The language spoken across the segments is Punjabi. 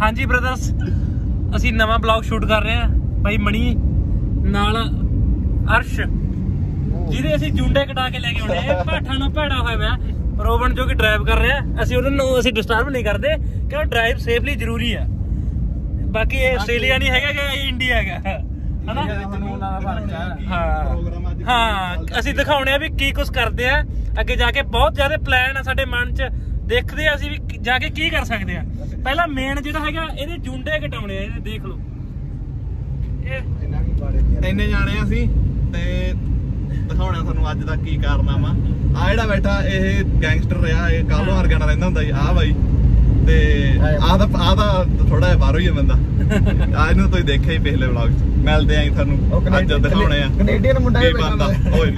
ਹਾਂਜੀ ਬ੍ਰਦਰਸ ਅਸੀਂ ਨਵਾਂ ਬਲੌਗ ਸ਼ੂਟ ਕਰ ਰਹੇ ਹਾਂ। ਭਾਈ ਮਣੀ ਨਾਲ ਅਰਸ਼ ਜਿਹਦੇ ਅਸੀਂ ਜੁੰਡੇ ਕਟਾ ਕੇ ਲੈ ਕੇ ਆਉਣੇ ਆ। ਇਹ ਭਾਠਾ ਨਾਲ ਭੈੜਾ ਹੋਇਆ ਹੋਇਆ। ਰੋਬਨ ਜੋ ਕਿ ਡਰਾਈਵ ਕਰ ਰਿਹਾ। ਅਸੀਂ ਉਹਨਾਂ ਨੂੰ ਅਸੀਂ ਡਿਸਟਰਬ ਨਹੀਂ ਕਰਦੇ ਕਿਉਂ? ਡਰਾਈਵ ਸੇਫਲੀ ਜ਼ਰੂਰੀ ਆ। ਬਾਕੀ ਇਹ ਆਸਟ੍ਰੇਲੀਆ ਨਹੀਂ ਹੈਗਾ ਕਿ ਇਹ ਇੰਡੀਆ ਹੈਗਾ। ਹਨਾ? ਹਾਂ। ਹਾਂ ਅਸੀਂ ਦਿਖਾਉਣੇ ਆ ਵੀ ਕੀ ਕੁਝ ਕਰਦੇ ਆ। ਅੱਗੇ ਜਾ ਕੇ ਬਹੁਤ ਜ਼ਿਆਦਾ ਪਲਾਨ ਆ ਸਾਡੇ ਮਨ 'ਚ। ਦੇਖਦੇ ਆ ਅਸੀਂ ਵੀ ਜਾ ਕੇ ਕੀ ਕਰ ਸਕਦੇ ਆ। ਪਹਿਲਾਂ ਮੇਨ ਜਿਹੜਾ ਹੈਗਾ ਇਹਦੇ ਜੁੰਡੇ ਘਟਾਉਣੇ ਆ ਇਹਦੇ ਦੇਖ ਲਓ। ਇਹ ਇੰਨੇ ਜਾਣੇ ਆ ਅਸੀਂ ਤੇ ਦਿਖਾਉਣਾ ਤੁਹਾਨੂੰ ਅੱਜ ਦਾ ਕੀ ਕਾਰਨਾਮਾ। ਆ ਜਿਹੜਾ ਬੈਠਾ ਇਹ ਗੈਂਗਸਟਰ ਰਿਹਾ ਇਹ ਕਾਲੋ ਵਰਗਾ ਰਹਿੰਦਾ ਹੁੰਦਾ ਸੀ ਆ ਬਾਈ। ਤੇ ਆ ਦਾ ਆ ਦਾ ਥੋੜਾ ਜਿਹਾ ਬਾਹਰੋਂ ਹੀ ਆ ਬੰਦਾ। ਆ ਇਹਨੂੰ ਤੁਸੀਂ ਦੇਖਿਆ ਹੀ ਪਿਛਲੇ ਵਲੌਗ 'ਚ। ਮਿਲਦੇ ਆਂ ਤੁਹਾਨੂੰ ਅੱਜ ਦਿਖਾਉਣੇ ਆ। ਕੈਨੇਡੀਅਨ ਮੁੰਡਾ ਹੀ ਬੈਠਾ ਓਏ।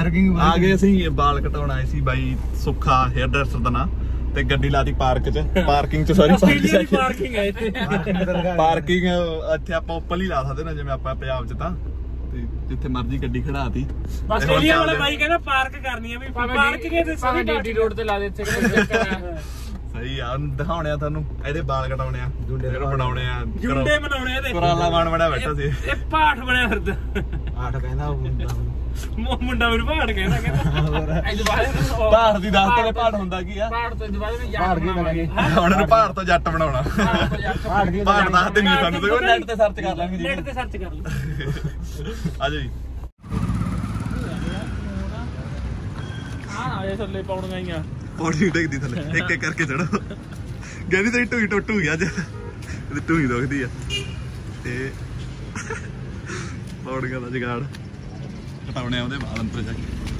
ਪਾਰਕਿੰਗ ਆ ਗਏ ਅਸੀਂ ਵਾਲ ਕਟਾਉਣ ਆਏ ਸੀ ਬਾਈ ਸੁੱਖਾ ਹੇਅਰ ਡਰੈਸਰ ਦਾ ਨਾਂ ਤੇ ਗੱਡੀ ਲਾਤੀ ਪਾਰਕ 'ਚ। ਪਾਰਕਿੰਗ 'ਚ ਸੌਰੀ ਪਾਰਕਿੰਗ ਹੈ ਇੱਥੇ। ਪਾਰਕਿੰਗ ਇੱਥੇ ਆਪਾਂ ਓਪਨ ਹੀ ਲਾ ਸਕਦੇ ਨਾ ਜਿਵੇਂ ਆਪਾਂ ਪੰਜਾਬ 'ਚ ਤਾਂ। ਤੇ ਜਿੱਥੇ ਮਰਜ਼ੀ ਗੱਡੀ ਖੜਾਤੀ। ਆਸਟ੍ਰੇਲੀਆ ਵਾਲਾ ਬਾਈ ਕਹਿੰਦਾ ਪਾਰਕ ਕਰਨੀ ਆ ਵੀ ਪਾਰਕਿੰਗ ਦੇ ਭਾਵੇਂ ਡੀਡੀ ਰੋਡ ਤੇ ਲਾ ਦੇ ਇੱਥੇ ਆ ਸਹੀ ਆ ਦਿਖਾਉਣੇ ਆ ਤੁਹਾਨੂੰ ਇਹਦੇ ਵਾਲ ਕਟਾਉਣੇ ਆ ਜਿਹੜੇ ਬਣਾਉਣੇ ਆ। ਜੁੰਡੇ ਬਣਾਉਣੇ ਇਹਦੇ ਕੁਰਾਲਾ ਬਣ ਬਣਿਆ ਬੈਠਾ ਸੀ। ਇਹ ਪਾਠ ਬਣਿਆ ਫਿਰਦਾ। ਆਠ ਕਹਿੰਦਾ ਉਹ ਮੁੰਡਾ ਮੁ- ਮੁੰਡਾ ਮੈਨੂੰ ਪਾਠ ਕਹਿੰਦਾ। ਕਹਿੰਦਾ ਇਹ ਦੁਬਾਰੇ ਪਹਾੜ ਦੀ ਦੱਸ ਤੇ ਪਹਾੜ ਹੁੰਦਾ ਕੀ ਆ? ਪਹਾੜ ਤੋਂ ਦੁਬਾਰੇ ਨੂੰ ਪਹਾੜ ਯਾਦ ਕੀ ਬਣਾਂਗੇ ਹੁਣ ਇਹਨੂੰ ਪਹਾੜ ਤੋਂ ਜੱਟ ਬਣਾਉਣਾ। ਪਹਾੜ ਕੀ ਪਹਾੜ ਦੱਸਦੇ ਨਹੀਂ ਸਾਨੂੰ ਤੇ। ਉਹ ਨੈਟ ਤੇ ਸਰਚ ਕਰ ਲਾਂਗੇ ਨੈਟ ਜੀ। ਤੇ ਸਰਚ ਕਰ ਲਓ ਆਜੋ ਜੀ। ਹਾਂ ਇਹ ਥੱਲੇ ਪਾਉਣੀਆਂ ਹੀ ਆ ਪੌੜੀ ਡੇਗਦੀ ਥੱਲੇ। ਇੱਕ ਇੱਕ ਕਰਕੇ ਚੜੋ ਕਹਿੰਦੀ ਤੇਰੀ ਟੂਈ ਟੁੱਟੂ ਗਿਆ ਅੱਜ। ਇਹਦੀ ਟੂਈ ਦੁਖਦੀ ਆ। ਤੇ ਪੌੜੀਆਂ ਦਾ ਜਗਾੜ। हटाउने उहाँले कि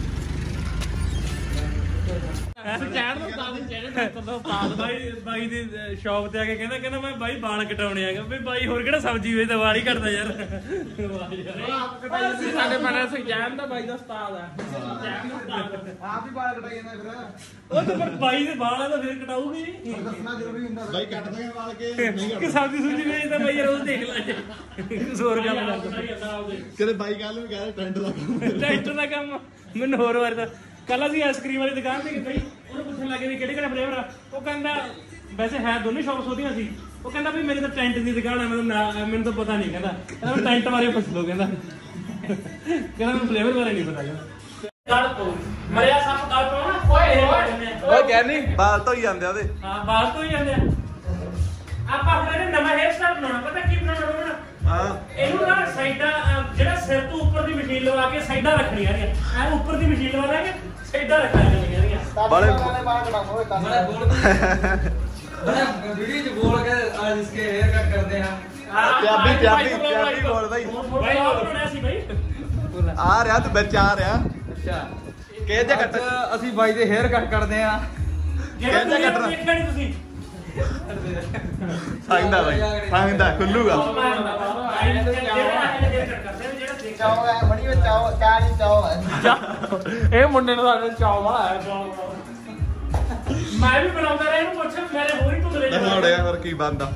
ਚੈਨ ਨੂੰ ਤਾਂ ਚੈਨ ਡਾਕਟਰ ਦਾ ਉਸਤਾਦ ਬਾਈ ਬਾਈ ਦੀ ਸ਼ਾਪ ਤੇ ਆ ਕੇ ਕਹਿੰਦਾ ਕਹਿੰਦਾ ਮੈਂ ਬਾਈ ਵਾਲ ਕਟਾਉਣੇ ਆਗਾ ਵੀ ਬਾਈ ਹੋਰ ਕਿਹੜਾ ਸਬਜ਼ੀ ਵੇਚਦਾ ਵਾਲ ਹੀ ਕੱਟਦਾ ਯਾਰ। ਅਸੀਂ ਸਾਡੇ ਮਨ ਸੇ ਜੈਮ ਦਾ ਬਾਈ ਦਾ ਉਸਤਾਦ ਆ। ਜੈਮ ਦਾ ਉਸਤਾਦ ਆਪ ਹੀ ਬਾਲ ਕਟਾਈ ਜਾਂਦਾ ਫਿਰ। ਉਹ ਤਾਂ ਪਰ ਬਾਈ ਦੇ ਵਾਲ ਆ ਤਾਂ ਫਿਰ ਕਟਾਊਗੀ। ਦੱਸਣਾ ਜ਼ਰੂਰੀ ਹੁੰਦਾ ਬਾਈ ਕੱਟ ਦਾਂਗੇ ਵਾਲ ਕੇ। ਕਿ ਸਬਜ਼ੀ ਸੁਬਜ਼ੀ ਵੇਚਦਾ ਬਾਈ ਯਾਰ ਉਹ ਦੇਖ ਲੈ। ਜੇ ਹੋਰ ਕੰਮ ਕਰਦਾ ਕਿਤੇ ਬਾਈ ਕੱਲ ਨੂੰ ਕਹਿੰਦੇ ਟੈਂਟ ਦਾ ਕੰਮ। ਟਰੈਕਟਰ ਦਾ ਕੰਮ। ਮੈਨੂੰ ਹੋਰ ਵਾਰ ਦਾ ਕੱਲ ਅਸੀਂ ਆਈਸਕ੍ਰੀਮ ਵਾਲੀ ਦੁਕਾਨ ਤੇ ਗਏ ਬਈ ਉਹਨੂੰ ਪੁੱਛਣ ਲੱਗੇ ਵੀ ਕਿਹੜੇ ਕਿਹੜੇ ਫਲੇਵਰ ਆ। ਉਹ ਕਹਿੰਦਾ ਵੈਸੇ ਹੈ ਦੋਨੇ ਸ਼ੌਪਸ ਉਹਦੀਆਂ ਸੀ। ਉਹ ਕਹਿੰਦਾ ਵੀ ਮੇਰੀ ਤਾਂ ਟੈਂਟ ਦੀ ਦੁਕਾਨ ਹੈ ਮੈਨੂੰ ਨਾ ਮੈਨੂੰ ਤਾਂ ਪਤਾ ਨਹੀਂ ਕਹਿੰਦਾ। ਕਹਿੰਦਾ ਮੈਨੂੰ ਟੈਂਟ ਬਾਰੇ ਪੁੱਛ ਲਓ ਕਹਿੰਦਾ। ਕਹਿੰਦਾ ਮੈਨੂੰ ਫਲੇਵਰ ਬਾਰੇ ਨਹੀਂ ਪਤਾ ਕਹਿੰਦਾ। ਗੱਲ ਪੋ ਮਰਿਆ ਸੱਪ ਗੱਲ ਪੋ ਨਾ ਓਏ ਓਏ ਓਏ ਕਹਿੰਨੀ ਬਾਲ ਤੋਂ ਹੀ ਜਾਂਦੇ ਆ ਉਹਦੇ। ਹਾਂ ਬਾਤ ਤੋਂ ਹੀ ਜਾਂਦੇ ਆ। ਆਪਾਂ ਹੁਣ ਇਹਨੇ ਨਵਾਂ ਹੇਅਰ ਸਟਾਈਲ ਬਣਾਉਣਾ ਪਤਾ ਕੀ ਬਣਾਉਣਾ ਬਣਾਉਣਾ ਹਾਂ। ਇਹਨੂੰ ਨਾ ਸਾਈਡਾਂ ਅਹ, ਜਿਹੜਾ ਸਿਰ ਤੋਂ ਉੱਪਰ ਦੀ ਮਸ਼ੀਨ ਲਵਾ ਕੇ ਸਾਈਡਾਂ ਰੱਖਣੀਆਂ ਨੇ। ਐ ਉੱਪਰ ਦੀ ਮਸ਼ੀਨ ਲਵਾ ਲਾਂਗੇ ਸਾਈਡਾਂ ਰੱਖਣੀਆਂ ਨੇ ਬਾਲੇ ਬਾਲ ਕਟਾਉਂਗਾ ਓਏ ਕੰਮ ਵੀਡੀਓ ਚ ਬੋਲ ਕੇ ਅੱਜ ਇਸਕੇ ਹੇਅਰ ਕੱਟ ਕਰਦੇ ਹਾਂ ਪੰਜਾਬੀ ਪੰਜਾਬੀ ਪੰਜਾਬੀ ਬੋਲ ਬਾਈ ਬਾਈ ਹੋਰ ਬਣਾਇਆ ਸੀ ਬਾਈ। ਆ ਰਿਹਾ ਤੂੰ ਵਿੱਚ ਆ ਰਿਹਾ। ਅੱਛਾ। ਕਿਹ ਜੇ ਕੱਟ ਅਸੀਂ ਬਾਈ ਦੇ ਹੇਅਰ ਕੱਟ ਕਰਦੇ ਆ। ਜਿਹੜਾ ਕਹਿੰਦਾ ਤੁਸੀਂ ਕੱਟਣਾ। ਦੇਖਿਆ ਨਹੀਂ ਤੁਸੀਂ? ਸੰਗਦਾ ਬਾਈ ਸੰਗਦਾ ਖੁੱਲੂਗਾ ਚਾਓ ਹੈ ਬੜੀ ਵਿੱਚ ਚਾਹ ਹੈ ਇਹ ਮੁੰਡੇ ਨੂੰ ਸਾਡੇ ਚਾਅ ਵਾਲਾ ਹੈ ਮੈਂ ਵੀ ਬਣਾਉਂਦਾ ਰਿਹਾ ਇਹਨੂੰ ਪੁੱਛ ਮੇਰੇ ਹੋਰ ਹੀ ਦਿਖਾਉੜੇ ਆ ਫਿਰ ਕੀ ਬੰਦਾ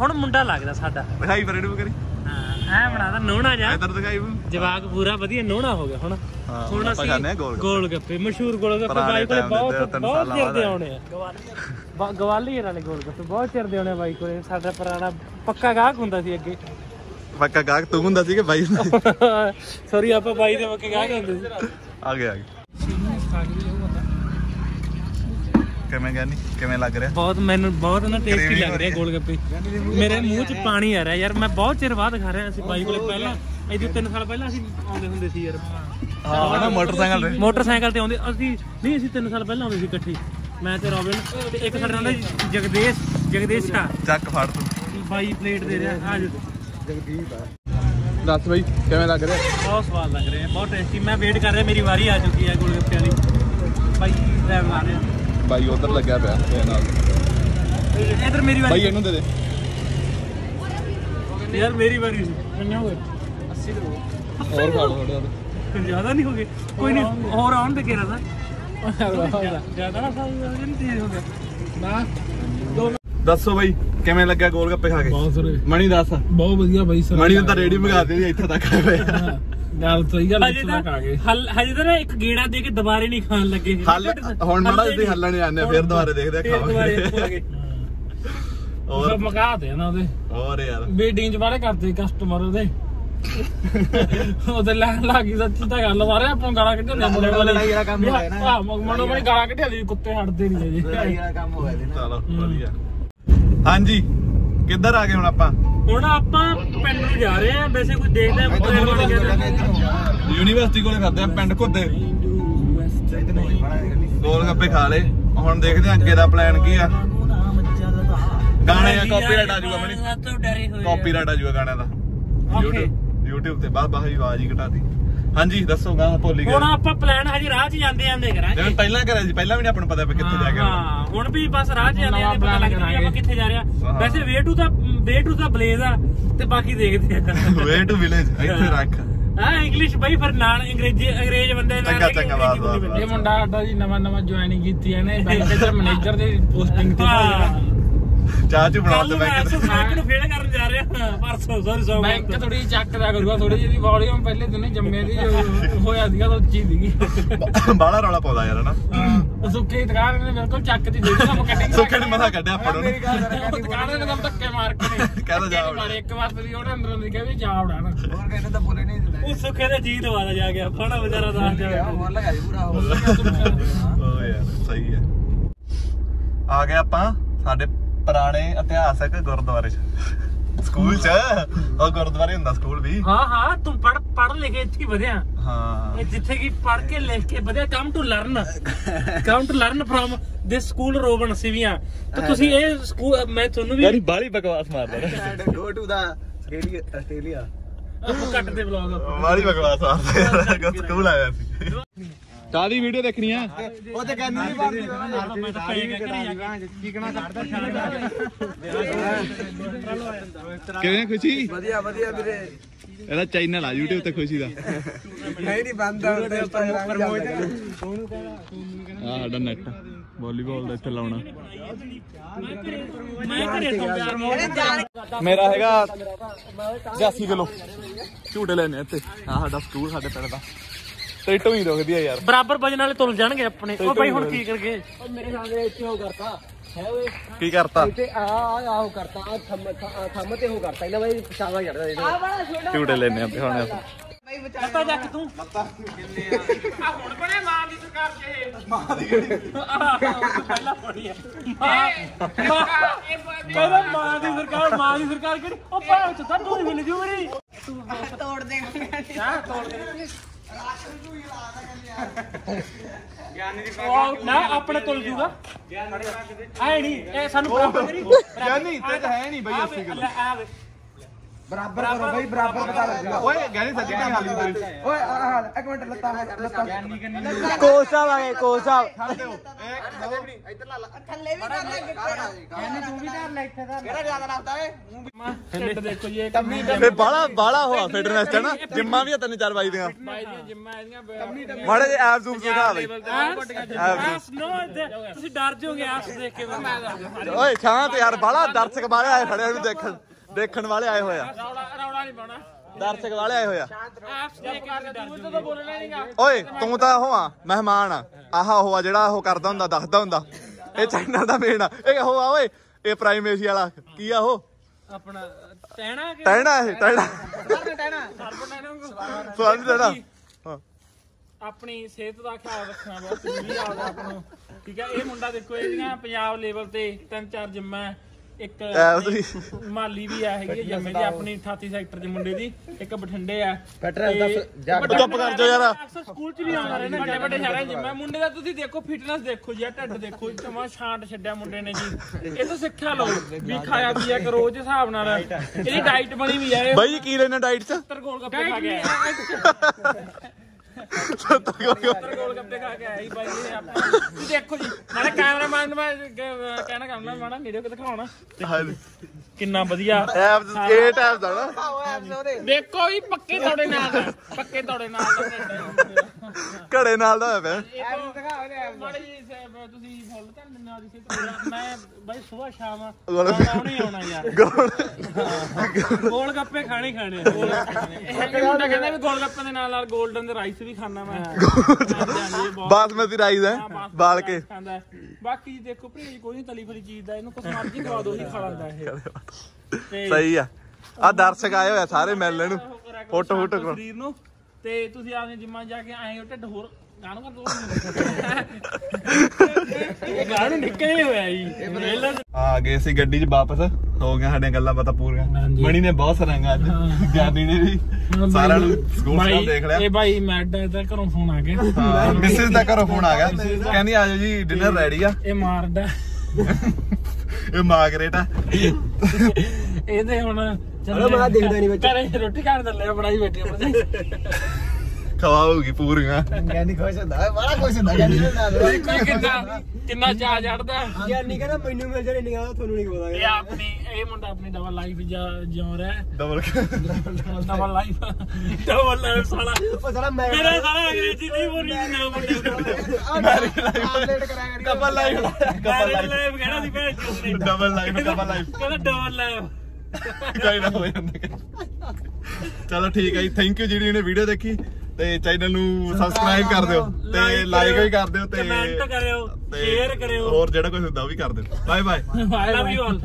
ਹੁਣ ਮੁੰਡਾ ਲੱਗਦਾ ਸਾਡਾ। ਦਿਖਾਈ ਫਿਰ ਇਹਨੂੰ ਕਰੀ। ਹਾਂ ਐ ਬਣਾਦਾ ਨੋਣਾ ਜਾ। ਇਧਰ ਦਿਖਾਈ ਜਵਾਕ ਪੂਰਾ ਵਧੀਆ ਨੋਣਾ ਹੋ ਗਿਆ ਹੁਣ। ਹਾਂ, ਹੁਣ ਆ ਗੋਲ ਗੱਪੇ। ਗੋਲ ਗੱਪੇ ਮਸ਼ਹੂਰ ਗੋਲ ਗੱਪੇ ਬਾਈ ਕੋਲੇ ਬਹੁਤ ਬਹੁਤ ਚਿਰ ਦੇ ਆਉਣੇ ਆ। ਗਵਾਲੀਅਰ ਵਾਲੇ ਗੋਲ ਗੱਪੇ ਬਹੁਤ ਚਿਰ ਦੇ ਆਉਣੇ ਆ ਬਾਈ ਕੋਲੇ। ਸਾਡਾ ਪੁਰਾਣਾ ਪੱਕਾ ਗਾਹਕ ਹੁੰਦਾ ਸੀ ਅੱਗੇ। ਪੱਕਾ ਗਾਹਕ ਤੂੰ ਹੁੰਦਾ ਸੀ ਕਿ ਬਾਈ? ਸੌਰੀ ਆਪਾਂ ਬਾਈ ਦੇ ਪੱਕੇ ਗਾਹਕ ਹੁੰਦੇ ਸੀ। ਆ ਗਿਆ ਆ ਗਿਆ। ਕਿਵੇਂ ਗਿਆ ਨਹੀਂ ਕਿਵੇਂ ਲੱਗ ਰਿਹਾ? ਬਹੁਤ ਮੈਨੂੰ ਬਹੁਤ ਨਾ ਟੇਸਟੀ ਲੱਗ ਰਹੀ। ਗੋਲ ਗੱਪੇ ਮੇਰੇ ਮੂੰਹ 'ਚ ਪਾਣੀ ਆ ਰਿਹਾ ਯਾਰ ਮੈਂ ਬਹੁਤ ਚਿਰ ਬਾਅਦ ਖਾ ਰਿਹਾ ਸੀ ਬਾਈ ਕੋਲੇ ਪਹਿਲਾਂ ਇਹਦੇ 3 ਸਾਲ ਪਹਿਲਾਂ ਅਸੀਂ ਆਉਂਦੇ ਹੁੰਦੇ ਸੀ ਯਾਰ। ਹਾਂ। ਨਾ ਮੋਟਰਸਾਈਕਲ ਤੇ। ਮੋਟਰਸਾਈਕਲ ਤੇ ਆਉਂਦੇ ਅਸੀਂ ਨਹੀਂ ਅਸੀਂ 3 ਸਾਲ ਪਹਿਲਾਂ ਆਉਂਦੇ ਸੀ ਇਕੱਠੇ। ਮੈਂ ਤੇ ਰੋਬਿਨ ਤੇ ਇੱਕ ਸਾਡਾ ਹੁੰਦਾ ਜਗਦੇਸ਼ ਜਗਦੇਸ਼ ਸ਼ਾ ਚੱਕ ਫੜ ਤੂੰ। ਬਾਈ ਪਲੇਟ ਦੇ ਰਿਹਾ ਆ ਜਾਓ ਦੱਸ ਬਈ ਕਿਵੇਂ ਲੱਗ ਰਿਹਾ? ਬਹੁਤ ਸਵਾਦ ਲੱਗ ਰਿਹਾ ਬਹੁਤ ਟੇਸਟੀ ਮੈਂ ਵੇਟ ਕਰ ਰਿਹਾ ਮੇਰੀ ਵਾਰੀ ਆ ਚੁੱਕੀ ਹੈ ਗੋਲਗੱਪੇ ਵਾਲੀ ਬਾਈ ਡਰਾਈਵ ਲਾ ਰਿਹਾ। ਬਾਈ ਉਧਰ ਲੱਗਿਆ ਪਿਆ ਤੇਰੇ ਨਾਲ। ਇਧਰ ਮੇਰੀ ਬਾਈ ਵਾਰੀ ਇਹਨੂੰ ਦੇ ਦੇ। ਯਾਰ ਮੇਰੀ ਵਾਰੀ ਸੀ। ਕਿੰਨੇ ਹੋ ਗਏ? ਹੋਰ ਖਾ ਲਓ ਥੋੜਾ ਜ਼ਿਆਦਾ ਨਹੀਂ ਹੋ ਗਏ। ਕੋਈ ਨਹੀਂ ਹੋਰ ਆਉਣ ਤੇ। ਕਿਹੜਾ ਜ਼ਿਆਦਾ ਨਾ ਸਾਊ ਨਹੀਂ ਤੇਜ਼ ਹੋ ਗਿਆ। ਨਾ। ਦੱਸੋ ਬਈ ਕਿਵੇਂ ਲੱਗਿਆ ਗੋਲ ਗੱਪੇ ਖਾ ਕੇ? ਬਹੁਤ ਸਰੇ ਮਣੀ ਦੱਸ। ਬਹੁਤ ਵਧੀਆ ਬਾਈ ਸਰ ਮਣੀ ਤਾਂ ਰੇੜੀ ਮੰਗਾ ਦਿੱਤੀ ਇੱਥੇ ਤੱਕ ਆਏ ਹੋਏ ਆ। ਗੱਲ ਸਹੀ ਗੱਲ ਹਜੇ ਤਾਂ ਗਏ। ਹਲ ਹਜੇ ਤਾਂ ਨਾ ਇੱਕ ਗੇੜਾ ਦੇ ਕੇ ਦੁਬਾਰੇ ਨਹੀਂ ਖਾਣ ਲੱਗੇ। ਹੱਲ ਹੁਣ ਮੜਾ ਜਿਹਾ ਹੱਲਣ ਜਾਂਦੇ ਫਿਰ ਦੁਬਾਰੇ ਦੇਖਦੇ ਖਾਵਾਂਗੇ। ਉਹ ਮਕਾ ਦੇ ਨਾ ਉਹਦੇ। ਹੋਰ ਯਾਰ। ਵੇਟਿੰਗ ਚ ਬਾਰੇ ਕਰਦੇ ਕਸਟਮਰ ਉਹਦੇ। ਉਹਦੇ ਲੈ ਲੱਗੀ ਸੱਚੀ ਤਾਂ ਗੱਲ ਮਾਰੇ ਆਪਾਂ ਗਾਲਾਂ ਕੱਢਦੇ ਨੇ ਮੁੰਡੇ ਵਾਲੇ। ਲੜਾਈ ਵਾਲਾ ਕੰਮ ਹੋਇਆ ਨਾ। ਆ ਮਨੋਂ ਬਣੀ ਗਾਲਾਂ ਕੱਢਿਆ ਦੀ ਕੁੱਤੇ ਹਟਦੇ ਨਹੀਂ ਜੀ ਲੜਾਈ ਵਾਲਾ ਕੰਮ ਹੋਇਆ ਇਹਦੇ ਨਾਲ ਚਲੋ ਵਧੀਆ। ਹਾਂਜੀ। ਕਿੱਧਰ ਆ ਗਏ ਹੁਣ ਆਪਾਂ? ਹੁਣ ਆਪਾਂ ਪਿੰਡ ਨੂੰ ਜਾ ਰਹੇ ਆ ਵੈਸੇ ਕੋਈ ਦੇਖਦਾ ਗਿਆ ਯੂਨੀਵਰਸਿਟੀ ਕੋਲੇ ਕਰਦੇ ਆ ਪਿੰਡ ਘੁੱਦੇ। ਗੋਲ ਗੱਪੇ ਖਾ ਲੇ ਹੁਣ ਦੇਖਦੇ ਆ ਅੱਗੇ ਦਾ ਪਲਾਨ ਕੀ ਆ। ਗਾਣੇ ਆ ਕਾਪੀਰਾਈਟ ਆ ਡਰੇ ਹੋਏ ਕਾਪੀਰਾਈਟ ਆ ਜਾਊਗਾ ਗਾਣਿਆਂ ਦਾ. YouTube YouTube ਤੇ ਬਾਹਰ ਹੀ ਆਵਾਜ਼ ਹੀ ਘਟਾਤੀ। ਹਾਂਜੀ ਦੱਸੋ ਗਾ ਭੁੱਲ ਹੀ ਹੁਣ ਗਏ ਆਪਾਂ ਪਲਾਨ ਹਜੇ ਰਾਹ 'ਚ ਜਾਂਦੇ ਜਾਂਦੇ ਕਰਾਂਗੇ ਜਿਵੇਂ ਪਹਿਲਾਂ ਕਰਿਆ ਸੀ ਪਹਿਲਾਂ ਵੀ ਨਹੀਂ ਆਪਾਂ ਨੂੰ ਪਤਾ ਵੀ ਕਿੱਥੇ ਜਾ ਕੇ ਹਾਂ ਹੁਣ ਵੀ ਬਸ ਰਾਹ 'ਚ ਜਾਂਦੇ ਜਾਂਦੇ ਪਤਾ ਲੱਗ ਗਿਆ ਆਪਾਂ ਕਿੱਥੇ ਜਾ ਰਹੇ ਹਾਂ। ਆ ਵੈਸੇ way to the way to ਦਾ ਬਲੇਜ਼ ਆ ਤੇ ਬਾਕੀ ਦੇਖਦੇ ਆ। ਵੇ ਟੂ ਵਿਲੇਜ ਇੱਥੇ ਰੱਖ। ਹਾਂ ਇੰਗਲਿਸ਼ ਬਈ ਫਿਰ ਨਾਲ ਅੰਗਰੇਜ਼ੀ ਅੰਗਰੇਜ਼ ਬੰਦੇ ਨਾਲ ਚੰਗਾ, ਚੰਗਾ, ਬਾਤ, ਇਹ ਮੁੰਡਾ ਸਾਡਾ ਜੀ ਨਵਾਂ ਨਵਾਂ ਜੁਆਇਨਿੰਗ ਕੀਤੀ ਇਹਨੇ ਬੈਂਕ ਦੇ ਮੈਨੇਜਰ ਦੇ ਪੋਸਟਿੰਗ ਤੇ। ਹਾਂ। ਚਾਹ ਚੂ ਬਣਾਉਣ ਤੇ ਮੈਂ ਬੈਂਕ ਐਸੋ ਬੈਂਕ ਨੂੰ ਫੇਲ ਕਰਨ ਜਾ ਰਿਹਾ? ਪਰਸੋਂ ਸੌਰੀ ਸੌ ਬੈਂਕ ਥੋੜੀ ਚੱਕ ਦਿਆ ਕਰੂਗਾ ਥੋੜੀ ਜਿਹੀ ਵੋਲੀਅਮ ਪਹਿਲੇ ਦਿਨ ਜੰਮੇ ਦੀ ਜੋ ਹੋਇਆ ਸੀਗਾ ਤਾਂ ਉੱਚੀ ਸੀਗੀ। ਬਾਹਲਾ ਰੌਲਾ ਪਾਉਂਦਾ ਯਾਰ ਹਨਾ? ਉਹ ਸੁੱਕੇ ਦੁਕਾਨ ਨੇ ਬਿਲਕੁਲ ਚੱਕ ਦੀ ਦੇ ਦਿੱਤਾ ਮੈਂ ਕਟਿੰਗ ਸੁੱਖੇ ਨੇ ਮਸਾ ਕੱਢਿਆ ਆਪਾਂ ਨੂੰ। ਦੁਕਾਨ ਨੇ ਤਾਂ ਧੱਕੇ ਮਾਰ ਕੇ ਨੇ ਕਹਿੰਦਾ ਜਾ ਵੜਾ। ਇੱਕ ਵਾਰ ਤੇਰੀ ਉਹਨੇ ਅੰਦਰੋਂ ਦੀ ਕਹਿੰਦੀ ਜਾ ਉਡਾਣ ਹੋਰ ਕਹਿੰਦੇ ਤਾਂ ਬੋਲੇ ਨਹੀਂ ਦਿੰਦਾ। ਉਹ ਸੁੱਖੇ ਦੇ ਜੀਤ ਵਾਲਾ ਜਾ ਗਿਆ ਫੜਾ ਵਿਚਾਰਾ ਦਾ ਜਾ ਹੋਰ ਲਗਾ ਜੀ ਪੂਰਾ ਹੋ ਓ ਯਾਰ ਸਹੀ ਹੈ। ਆ ਗਏ ਆਪਾਂ ਸਾਡੇ ਪੁਰਾਣੇ ਇਤਿਹਾਸਕ ਗੁਰਦੁਆਰੇ ਚ। ਸਕੂਲ ਚ? ਉਹ ਗੁਰਦੁਆਰੇ ਹੁੰਦਾ ਸਕੂਲ ਵੀ। ਹਾਂ ਹਾਂ ਤੂੰ ਪੜ ਪੜ ਲਿਖੇ ਇੱਥੇ ਵਧਿਆ? ਹਾਂ। ਇਹ ਜਿੱਥੇ ਕੀ ਪੜ ਕੇ ਲਿਖ ਕੇ ਵਧਿਆ come to learn come to learn from this school Robin ਸਿਵੀਆਂ। ਤਾਂ ਤੁਸੀਂ ਇਹ ਸਕੂਲ ਮੈਂ ਤੁਹਾਨੂੰ ਵੀ ਬਾਲੀ ਬਕਵਾਸ ਮਾਰਦਾ ਗੋ ਟੂ ਦਾ ਆਸਟ੍ਰੇਲੀਆ ਕੱਟ ਦੇ ਬਲੌਗ ਬਾਲੀ ਬਕਵਾਸ ਮਾਰਦਾ ਸਕੂਲ ਆਇਆ ਸੀ? ਕਾਦੀ ਵੀਡੀਓ ਦੇਖਣੀ ਆ। ਉਹ ਤੇ ਕਹਿੰਦੀ ਨਹੀਂ ਬਣਦੀ। ਮੈਂ ਤਾਂ ਪੈ ਗਿਆ ਕੇ ਚੀਕਣਾ ਕੱਢਦਾ ਕਿਵੇਂ ਖੁਸ਼ੀ? ਵਧੀਆ ਵਧੀਆ ਵੀਰੇ। ਇਹਦਾ ਚੈਨਲ ਆ YouTube ਤੇ ਖੁਸ਼ੀ ਦਾ। ਨਹੀਂ ਨਹੀਂ ਬੰਦ ਆ ਤੇ ਪ੍ਰਮੋਟ ਆ ਸਾਡਾ ਨੈਟ ਵਾਲੀਬਾਲ ਦਾ ਇੱਥੇ ਲਾਉਣਾ। ਮੈਂ ਘਰੇ ਤੋਂ ਪਿਆਰ ਮੋੜ ਮੇਰਾ ਹੈਗਾ 80 ਕਿਲੋ। ਝੂਟੇ ਲੈਣੇ ਇੱਥੇ। ਆ ਸਾਡਾ ਸਕੂਲ ਸਾਡੇ ਪਿੰਡ ਦਾ। ਤੇ ਟੋਈ ਹੀ ਰੁਕਦੀ ਆ ਯਾਰ। ਬਰਾਬਰ ਵਜਨ ਵਾਲੇ ਤੁਲ ਜਾਣਗੇ ਆਪਣੇ। ਉਹ ਭਾਈ ਹੁਣ ਕੀ ਕਰਗੇ ਮੇਰੇ ਸਾਹਮਣੇ ਇੱਥੇ ਉਹ ਕਰਤਾ। ਹੈ ਓਏ। ਕੀ ਕਰਤਾ? ਤੇ ਆ ਆ ਉਹ ਕਰਤਾ। ਆ ਥੰਮ ਥੰਮ ਤੇ ਉਹ ਕਰਤਾ। ਇਹਨਾਂ ਬਾਈ ਪਛਾਵਾ ਚੜਦਾ ਇਹਦਾ। ਝੂਟੇ ਲੈਣੇ ਆ ਤੇ ਹੁਣ ਪਤਾ ਜਾ ਕੇ ਤੂੰ। ਆ। ਹੁਣ ਬਣੇ ਮਾਂ ਦੀ ਸਰਕਾਰ ਚ ਮਾਂ ਦੀ ਕਿਹੜੀ? ਪਹਿਲਾਂ ਪੜੀ ਹੈ ਮਾਂ। ਕਹਿੰਦਾ ਮਾਂ ਦੀ ਸਰਕਾਰ ਮਾਂ ਦੀ ਸਰਕਾਰ ਕਿਹੜੀ? ਉਹ ਭਾਂ ਚ ਤਾਂ ਤੂੰ ਮਿਲ ਜੂ ਮੇਰੀ। ਤੋੜ ਦੇ। ਹਾਂ? ਤੋੜ ਦੇ। ਉਹ ਨਾ ਆਪਣੇ ਤੁਲ ਜੂਗਾ। ਆਏ ਨਹੀਂ ਇਹ ਸਾਨੂੰ ਬਰਾਬਰ ਕਰੀ ਗਿਆਨੀ ਤੇ ਹੈ ਨਹੀਂ ਬਈ 80 ਕਿਲੋ ਆ ਵੇ। ਬਰਾਬਰ ਕਰੋ ਬਾਈ ਬਰਾਬਰ ਪਤਾ ਲੱਗੂਗਾ ਓਏ ਗਿਆਨੀ ਸੱਚੀ ਨਹੀਂ ਹਾਲੀ ਤੇਰੀ ਓਏ ਆ ਇੱਕ ਮਿੰਟ ਲੱਤਾਂ ਲੱਤਾਂ ਕੋਚ ਸਾਹਿਬ ਆ ਗਏ ਕੋਚ ਸਾਹਿਬ। ਥੱਲੇ ਵੀ ਕਰ ਲੈ ਗਿੱਟੇ ਤੂੰ ਵੀ ਕਰ ਲੈ ਇੱਥੇ ਦਾ ਕਿਹੜਾ ਜ਼ਿਆਦਾ ਲੱਗਦਾ ਏ ਫਿੱਟ ਦੇਖੋ ਜੀ ਇਹ ਫੇ ਬਾਲਾ ਬਾਲਾ ਹੋਆ ਫਿਟਨੈਸ ਚ ਨਾ? ਜਿੰਮਾਂ ਵੀ ਤਿੰਨ ਚਾਰ ਬਾਈ ਦੀਆਂ। ਬਾਈ ਦੀਆਂ ਜਿੰਮਾਂ ਇਹਦੀਆਂ ਮਾੜੇ ਜੇ ਐਪ ਜ਼ੂਮ ਸੁਧਾ ਬਈ। ਨੋ ਤੁਸੀਂ ਡਰ ਜਾਓਗੇ ਆਸ ਦੇਖ ਕੇ ਓਏ ਸ਼ਾਂਤ ਯਾਰ ਬਾਲਾ ਦਰਸ਼ਕ ਵਾਲੇ ਆਏ ਖੜੇ ਨੂੰ ਦੇਖਣ। ਦੇਖਣ ਵਾਲੇ ਆਏ ਹੋਏ ਆ। ਰੌਲਾ ਰੌਲਾ ਨਹੀਂ ਪਾਉਣਾ। ਦਰਸ਼ਕ ਵਾਲੇ ਆਏ ਹੋਏ ਆ। ਤੂੰ ਤਾਂ ਬੋਲਣਾ ਨਹੀਂਗਾ। ਓਏ ਤੂੰ ਤਾਂ ਉਹ ਆ ਮਹਿਮਾਨ ਆ। ਆਹ ਉਹ ਆ ਜਿਹੜਾ ਉਹ ਕਰਦਾ ਹੁੰਦਾ ਦੱਸਦਾ ਹੁੰਦਾ। ਇਹ ਚੈਨਲ ਦਾ ਮੇਨ ਆ। ਇਹ ਉਹ ਆ ਓਏ ਇਹ ਪ੍ਰਾਈਮ ਏਸ਼ੀ ਵਾਲਾ। ਕੀ ਆ ਉਹ? ਆਪਣਾ ਟਹਿਣਾ ਕਿ ਟੈਣਾ ਇਹ ਸਵਾਲ ਹਾਂ। ਆਪਣੀ ਸਿਹਤ ਦਾ ਖਿਆਲ ਰੱਖਣਾ ਬਹੁਤ ਜ਼ਰੂਰੀ ਆ ਆਪਾਂ ਨੂੰ ਠੀਕ ਹੈ ਇਹ ਮੁੰਡਾ ਦੇਖੋ ਇਹਦੀਆਂ ਪੰਜਾਬ ਲੈਵਲ ਤੇ ਤਿੰਨ ਚਾਰ ਜਿੰਮਾਂ। ਇੱਕ ਐ ਤੁਸੀਂ ਮਾਲੀ ਵੀ ਆ ਹੈਗੀ ਆ ਜੰਮੇ ਦੀ ਆਪਣੀ 88 ਸੈਕਟਰ ਦੇ ਮੁੰਡੇ ਦੀ ਇੱਕ ਬਠਿੰਡੇ ਆ। ਬੈਟਰ ਤੇ ਦੱਸ ਜਾ ਵੱਡੇ ਚੁੱਪ ਕਰ ਜਾਓ ਯਾਰ। ਅਕਸਰ ਸਕੂਲ ਚ ਵੀ ਆਉਂਦਾ ਰਹਿੰਦਾ ਵੱਡੇ ਵੱਡੇ ਸ਼ਹਿਰਾਂ 'ਚ। ਮੈਂ ਮੁੰਡੇ ਦਾ ਤੁਸੀਂ ਦੇਖੋ ਫਿਟਨੈਸ ਦੇਖੋ ਜੀ ਢੱਡ ਦੇਖੋ ਜਮਾ ਛਾਂਟ ਛੱਡਿਆ ਮੁੰਡੇ ਨੇ ਜੀ। ਇਹ ਤੋਂ ਸਿੱਖਿਆ ਲਓ ਵੀ ਖਾਇਆ ਪੀਆ ਕਰੋ ਉਸ ਹਿਸਾਬ ਨਾਲ। ਇਹਦੀ ਡਾਈਟ ਬਣੀ ਵੀ ਆ ਇਹ ਬਾਈ ਕੀ ਲੈਣਾ ਡਾਈਟ ਚ? 70 ਗੋਲ ਗੱਪੇ ਖਾ ਗਿਆ 70 70 ਗੋਲ ਗੱਪੇ ਖਾ ਕੇ ਆਇਆ ਜੀ ਬਾਈ ਇਹ ਆਪਾਂ ਤੁਸੀਂ ਦੇਖੋ ਜੀ ਨਾਲੇ ਕੈਮਰਾਮੈਨ ਨੂੰ ਮੈਂ ਕ- ਕਹਿਣਾ ਚਾਹੁੰਦਾ ਮਾੜਾ ਵੀਡੀਓ ਕਿ ਦਿਖਾਉਣਾ। ਕਿੰਨਾ ਵਧੀਆ। ਐਪ ਇਹ ਟੈਪ ਦਾ ਨਾ। ਦੇਖੋ ਜੀ ਪੱਕੇ ਤੁਹਾਡੇ ਨਾਲ ਆ, ਪੱਕੇ ਤੁਹਾਡੇ ਨਾਲ। ਘੜੇ ਨਾਲ ਦਾ ਹੋਇਆ ਪਿਆ। ਇਹ ਤੋਂ ਮਾੜੀ ਜੀ ਸੇ- ਤੁਸੀਂ ਫੁੱਲ ਤਾਂ ਦਿੰਦੇ ਹੋ ਜੀ ਮੈਂ ਬਾਈ ਸਵੇਰ ਸ਼ਾਮ ਗੋਲ- ਆਉਣਾ ਹੀ ਆਉਣਾ ਯਾਰ। ਗੋਲ ਗੱਪੇ ਖਾਣੇ ਹੀ ਖਾਣੇ ਆ, ਗੋਲ ਗੱਪੇ ਖਾਣੇ ਆ। ਇਹ ਮੁੰਡਾ ਕਹਿੰਦਾ ਵੀ ਗੋਲ ਗੱਪੇ ਦੇ ਨਾਲ ਨਾਲ 골ਡਨ ਦੇ ਰਾਈਸ ਵੀ ਖਾਣਾ ਮੈਂ। ਹਾਂਜੀ, ਹਾਂਜੀ, ਇਹ ਬਹੁਤ- ਬਾਸਮਤੀ ਰਾਈਸ ਹੈ। ਬਾਲ ਕੇ। ਬਾਕੀ ਦੇਖੋ ਭਰੀ ਕੋਈ ਨਹੀਂ ਤਲੀ ਫਲੀ ਚੀਜ਼ ਦਾ ਇਹਨੂੰ ਕੁਛ ਮਰਜ਼ੀ ਖਵਾ ਦੋ ਹੀ ਖਾ ਲੈਂਦਾ ਇਹ। ਸਹੀ ਆ। ਆ ਦਰਸ਼ਕ ਆਏ ਹੋਏ ਆ ਸਾਰੇ ਮਿਲਣ ਨੂੰ। ਉਹ ਕਰਿਆ ਕਰੋ ਫੋਟੋ ਫੋਟੋ ਕਰੋ ਸਰੀਰ ਨੂੰ। ਤੇ ਤੁਸੀਂ ਆਪਣੀ ਜਿੰਮਾਂ ਜਾ ਕੇ ਆਏ ਹੋ ਢਿੱਡ ਹੋਰ ਗਾਣੂ ਕਰ ਦੋ। ਗਾਣੂ ਨਿਕਲੇ ਹੋਇਆ ਜੀ। ਵੇਲਾ ਆ ਗਏ ਸੀ ਗੱਡੀ 'ਚ ਵਾਪਸ। ਹੋ ਗਿਆ ਸਾਡੀਆਂ ਗੱਲਾਂ ਬਾਤਾਂ ਪੂਰੀਆਂ। ਮਣੀ ਨੇ ਬਹੁਤ ਸਰਾਂਗਾ ਅੱਜ। ਗਿਆਨੀ ਨੇ ਵੀ ਸਾਰਿਆਂ ਨੂੰ ਸਕੂਲ ਤੋਂ ਦੇਖ ਲਿਆ। ਇਹ ਬਾਈ ਮੈਡ ਦਾ ਘਰੋਂ ਫੋਨ ਆ ਗਿਆ। ਮਿਸਿਸ ਦਾ ਘਰੋਂ ਫੋਨ ਆ ਗਿਆ। ਕਹਿੰਦੀ ਆਜੋ ਜੀ ਡਿਨਰ ਰੈਡੀ ਆ। ਇਹ ਮਾਰਦਾ। ਇਹ ਮਾਰਗਰੇਟ ਆ। ਇਹਦੇ ਹੁਣ ਚਲੋ ਮੈਂ ਦੇਖਦਾ ਨਹੀਂ ਬੱਚਾ। ਰੋਟੀ ਖਾਣ ਚੱਲੇ ਆ ਬਣਾਈ ਬੈਠੀ ਆ। ਖਵਾਉਗੀ ਪੂਰੀਆਂ। ਗਿਆਨੀ ਖੁਸ਼ ਹੁੰਦਾ ਬੜਾ ਖੁਸ਼ ਹੁੰਦਾ ਗਿਆਨੀ ਦੇ ਨਾਲ। ਦੇਖੋ ਕਿੰਨਾ ਕਿੰਨਾ ਚਾਹ ਚੜਦਾ ਗਿਆਨੀ ਕਹਿੰਦਾ ਮੈਨੂੰ ਮਿਲ ਜਾਣੇ ਨਹੀਂ ਆਉਂਦਾ ਤੁਹਾਨੂੰ ਨਹੀਂ ਪਤਾ ਇਹ ਆਪਣੀ ਇਹ ਮੁੰਡਾ ਆਪਣੀ ਡਬਲ ਲਾਈਫ ਜਿਉ ਰਿਹਾ double double life double life ਸਾਲਾ। ਉਹ ਸਾਲਾ ਮੈਂ ਮੇਰਾ ਸਾਲਾ ਅੰਗਰੇਜ਼ੀ ਨਹੀਂ ਬੋਲੀ ਨਾ ਮੁੰਡੇ। ਅਪਡੇਟ ਕਰਾਇਆ ਕਰੀ ਕਪਲ ਲਾਈਫ ਡਬਲ ਲਾਈਫ ਕਹਿਣਾ ਸੀ ਭੈਣ ਚੋਦ ਨੇ। ਡਬਲ ਲਾਈਫ ਕਪਲ ਲਾਈਫ ਕਹਿੰਦਾ ਡਬਲ ਲਾਈਫ ਚਾਹੀਦਾ ਹੋ ਜਾਂਦਾ। ਚਲੋ ਠੀਕ ਹੈ ਜੀ ਥੈਂਕ ਯੂ ਜਿਹੜੀ ਇਹਨੇ ਵੀਡੀਓ ਦੇਖੀ। ਤੇ ਚੈਨਲ ਨੂੰ ਸਬਸਕ੍ਰਾਈਬ ਕਰ ਦਿਓ ਤੇ ਲਾਈਕ ਵੀ ਕਰ ਦਿਓ ਤੇ ਕਮੈਂਟ ਕਰਿਓ ਸ਼ੇਅਰ ਕਰਿਓ। ਹੋਰ ਜਿਹੜਾ ਕੁਝ ਹੁੰਦਾ ਉਹ ਵੀ ਕਰ ਦਿਓ। Bye bye love you all